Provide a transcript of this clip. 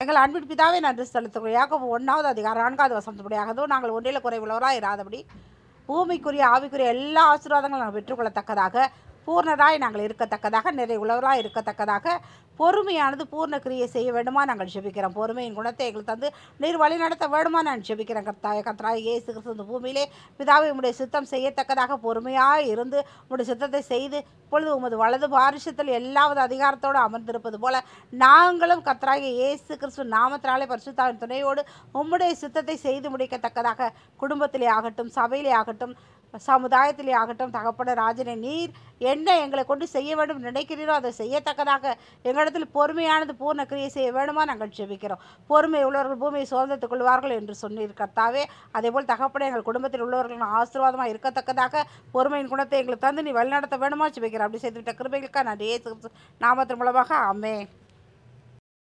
எங்கள் அன்பின் பிதாவே நன்றி செலுத்துகிறோம். யாக்கோபு ஒன்றாவது அதிகாரம் நான்காவது வசனத்துபடியாகதோ நாங்கள் ஒன்றில் குறைவுள்ளவராக இராதபடி பூமிக்குரிய ஆவிக்குரிய எல்லா ஆசீர்வாதங்களும் நாங்கள் பெற்றுக்கொள்ளத்தக்கதாக பூர்ணராய் நாங்கள் இருக்கத்தக்கதாக நிறைவுள்ளவராய் இருக்கத்தக்கதாக பொறுமையானது பூர்ண கிரியை செய்ய வேண்டுமா நாங்கள் ஜெபிக்கிறோம். பொறுமையின் குணத்தை எங்களுக்கு தந்து நீர் வழி நடத்த வேண்டுமா நான் ஜெபிக்கிறேன். கர்த்தாய கர்த்தாய் இயேசு கிறிஸ்து இந்த பூமியிலே பிதாவை உடைய சித்தம் செய்யத்தக்கதாக பொறுமையாக இருந்து உங்களுடைய சித்தத்தை செய்து இப்பொழுது உமது வலது பாரிசத்தில் எல்லாவது அதிகாரத்தோடு அமர்ந்திருப்பது போல நாங்களும் கர்த்தராகிய இயேசு கிறிஸ்து நாமத்தினாலே பரிசுத்தாவின் துணையோடு உம்முடைய சித்தத்தை செய்து முடிக்கத்தக்கதாக குடும்பத்திலே ஆகட்டும் சபையிலே ஆகட்டும் சமுதாயத்திலே ஆகட்டும் தகப்பன ராஜனை நீர் என்ன எங்களை கொண்டு செய்ய வேண்டும் நினைக்கிறீரோ அதை செய்யத்தக்கதாக எங்களிடத்தில் பொறுமையானது பூர்ண கிரியை செய்ய வேண்டுமா நாங்கள் ஜெபிக்கிறோம். பொறுமை உள்ளவர்கள் பூமியை சுதந்திரத்துக் கொள்வார்கள் என்று சொன்னீர் கர்த்தாவே. அதேபோல் தகப்பன எங்கள் குடும்பத்தில் உள்ளவர்கள் ஆசீர்வாதமாக இருக்கத்தக்கதாக பொறுமையின் குணத்தை எங்களுக்கு தந்து நீ வழிநடத்த வேண்டுமா ஜெபிக்கிறோம். அப்படி செய்துவிட்ட கிருபைகளுக்காக நான் நாமத்தின் மூலமாக. அமே